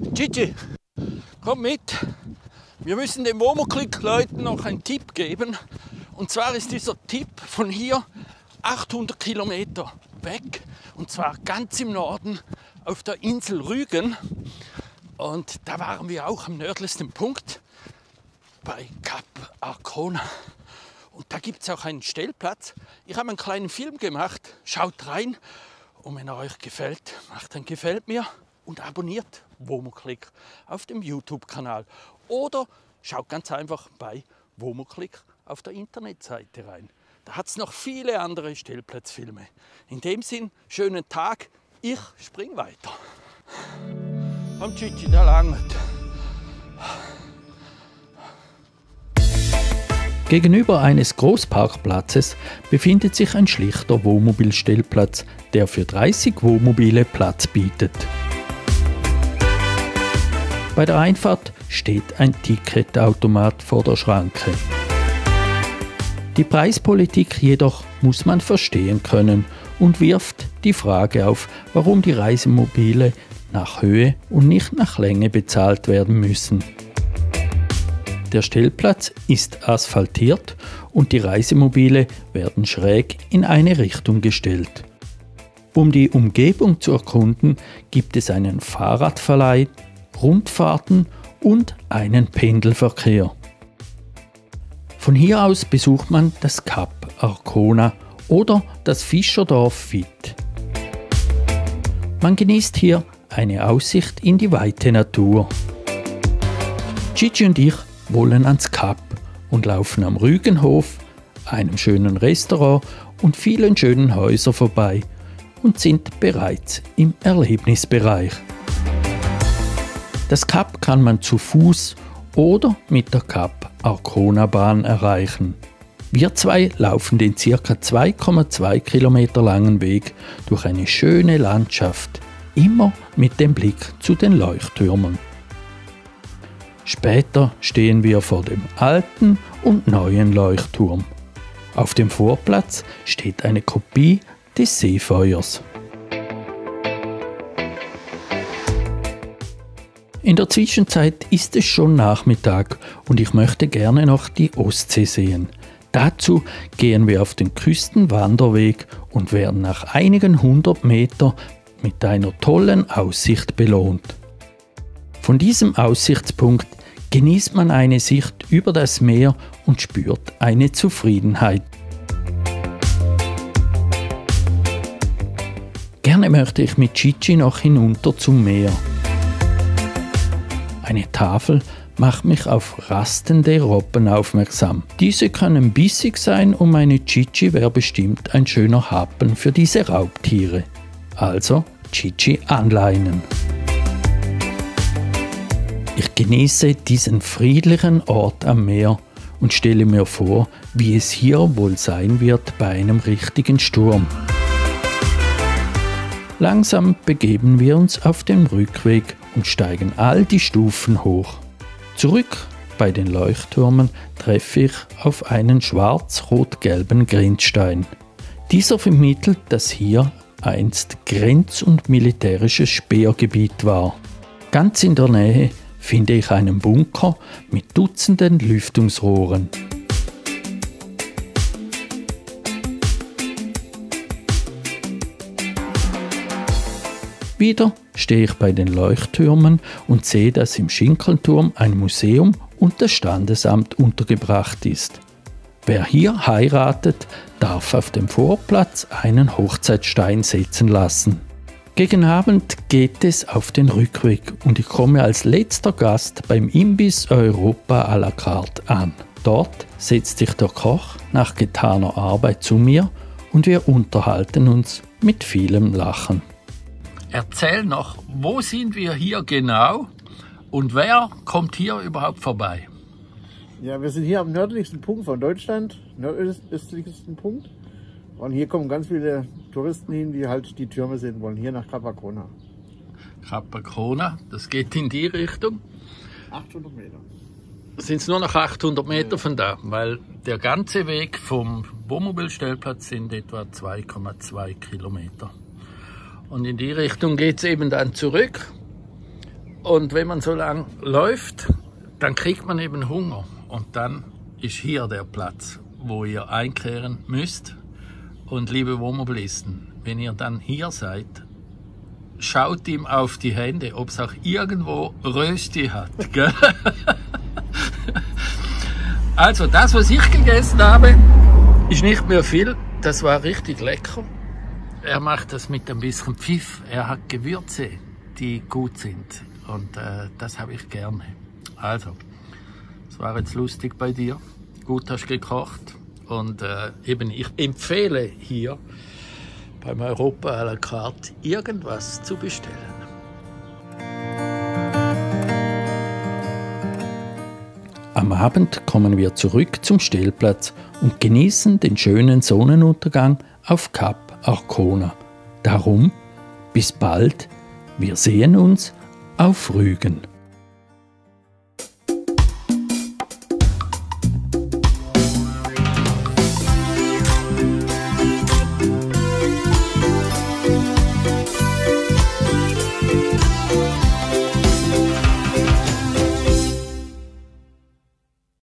Gigi, komm mit. Wir müssen den Womo-Click-Leuten noch einen Tipp geben. Und zwar ist dieser Tipp von hier 800 Kilometer weg. Und zwar ganz im Norden auf der Insel Rügen. Und da waren wir auch am nördlichsten Punkt bei Cap Arcona. Und da gibt es auch einen Stellplatz. Ich habe einen kleinen Film gemacht. Schaut rein. Und wenn er euch gefällt, macht ein Gefällt mir und abonniert WomoClick auf dem YouTube-Kanal. Oder schaut ganz einfach bei WomoClick auf der Internetseite rein. Da hat es noch viele andere Stellplatzfilme. In dem Sinn, schönen Tag. Ich spring weiter. Am Gigi, da langt. Gegenüber eines Großparkplatzes befindet sich ein schlichter Wohnmobilstellplatz, der für 30 Wohnmobile Platz bietet. Bei der Einfahrt steht ein Ticketautomat vor der Schranke. Die Preispolitik jedoch muss man verstehen können und wirft die Frage auf, warum die Reisemobile nach Höhe und nicht nach Länge bezahlt werden müssen. Der Stellplatz ist asphaltiert und die Reisemobile werden schräg in eine Richtung gestellt. Um die Umgebung zu erkunden, gibt es einen Fahrradverleih, Rundfahrten und einen Pendelverkehr. Von hier aus besucht man das Kap Arcona oder das Fischerdorf Witt. Man genießt hier eine Aussicht in die weite Natur. Gigi und ich wollen ans Kap und laufen am Rügenhof, einem schönen Restaurant und vielen schönen Häusern vorbei und sind bereits im Erlebnisbereich. Das Kap kann man zu Fuß oder mit der Kap Arcona Bahn erreichen. Wir zwei laufen den ca. 2,2 Kilometer langen Weg durch eine schöne Landschaft, immer mit dem Blick zu den Leuchttürmen. Später stehen wir vor dem alten und neuen Leuchtturm. Auf dem Vorplatz steht eine Kopie des Seefeuers. In der Zwischenzeit ist es schon Nachmittag und ich möchte gerne noch die Ostsee sehen. Dazu gehen wir auf den Küstenwanderweg und werden nach einigen hundert Meter mit einer tollen Aussicht belohnt. Von diesem Aussichtspunkt genießt man eine Sicht über das Meer und spürt eine Zufriedenheit. Gerne möchte ich mit Chichi noch hinunter zum Meer. Eine Tafel macht mich auf rastende Robben aufmerksam. Diese können bissig sein und meine Chichi wäre bestimmt ein schöner Happen für diese Raubtiere. Also Chichi anleinen. Ich genieße diesen friedlichen Ort am Meer und stelle mir vor, wie es hier wohl sein wird bei einem richtigen Sturm. Langsam begeben wir uns auf den Rückweg und steigen all die Stufen hoch. Zurück bei den Leuchttürmen treffe ich auf einen schwarz-rot-gelben Grenzstein. Dieser vermittelt, dass hier einst Grenz- und militärisches Speergebiet war. Ganz in der Nähe finde ich einen Bunker mit Dutzenden Lüftungsrohren. Wieder stehe ich bei den Leuchttürmen und sehe, dass im Schinkelturm ein Museum und das Standesamt untergebracht ist. Wer hier heiratet, darf auf dem Vorplatz einen Hochzeitstein setzen lassen. Gegen Abend geht es auf den Rückweg und ich komme als letzter Gast beim Imbiss Europa à la carte an. Dort setzt sich der Koch nach getaner Arbeit zu mir und wir unterhalten uns mit vielem Lachen. Erzähl noch, wo sind wir hier genau und wer kommt hier überhaupt vorbei? Ja, wir sind hier am nördlichsten Punkt von Deutschland, nordöstlichsten Punkt. Und hier kommen ganz viele Touristen hin, die halt die Türme sehen wollen, hier nach Capacona. Capacona, das geht in die Richtung. 800 Meter. Sind es nur noch 800 Meter ja. von da, weil der ganze Weg vom Wohnmobilstellplatz sind etwa 2,2 Kilometer. Und in die Richtung geht es eben dann zurück. Und wenn man so lang läuft, dann kriegt man eben Hunger. Und dann ist hier der Platz, wo ihr einkehren müsst. Und liebe Wohnmobilisten, wenn ihr dann hier seid, schaut ihm auf die Hände, ob es auch irgendwo Rösti hat. Also das, was ich gegessen habe, ist nicht mehr viel. Das war richtig lecker. Er macht das mit ein bisschen Pfiff. Er hat Gewürze, die gut sind. Und äh, das habe ich gerne. Also, es war jetzt lustig bei dir. Gut hast gekocht. Und äh, eben, ich empfehle hier beim Europa à la carte irgendwas zu bestellen. Am Abend kommen wir zurück zum Stellplatz und genießen den schönen Sonnenuntergang auf Kap Arcona. Darum, bis bald, wir sehen uns auf Rügen.